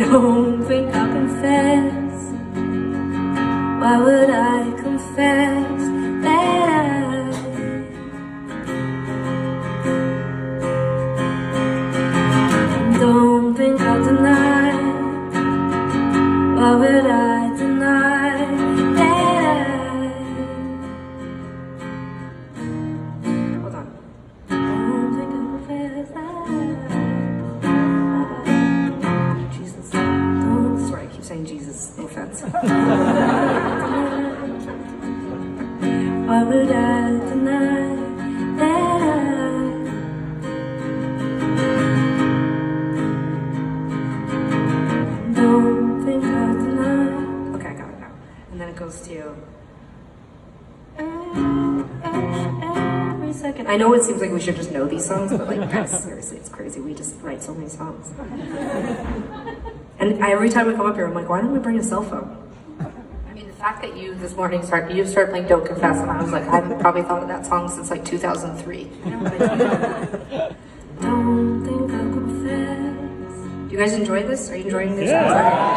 don't think I'll confess. Why would I confess that I don't think I'll deny? Why would I deny saying Jesus. No offense. Why would I deny that I don't think I deny? Okay, I got it now. And then it goes to every second. I know it seems like we should just know these songs, but like, guys, seriously, it's crazy. We just write so many songs. And every time we come up here, I'm like, why don't we bring a cell phone? I mean, the fact that you this morning start you started playing "Don't Confess" and I was like, I've probably thought of that song since like 2003. Don't think I'll confess. Do you guys enjoy this? Are you enjoying this? Yeah.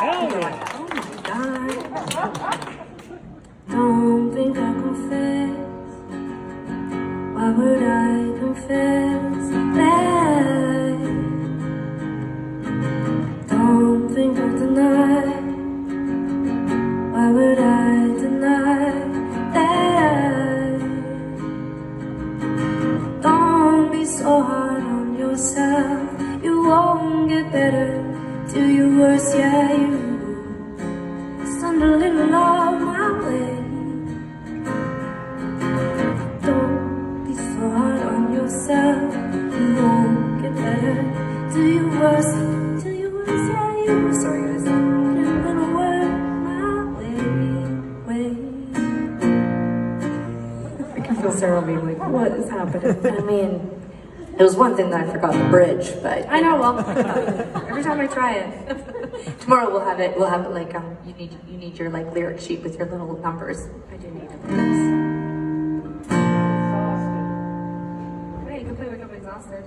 Hell Hell yeah. like, oh my god. Don't think I'll confess. Why would I confess till you're worse, yeah, you. Send a little love my way. Don't be so hard on yourself. You won't get better till you're worse, till you're worse, yeah, you. Sorry, guys. Get a little my way, way. I can feel Sara being like, what is happening? I mean, it was one thing that I forgot the bridge, but I know. Well, every time I try it, tomorrow we'll have it. We'll have it like um, you need you need your like lyric sheet with your little numbers. I do need it. Hey, you can play like I'm exhausted.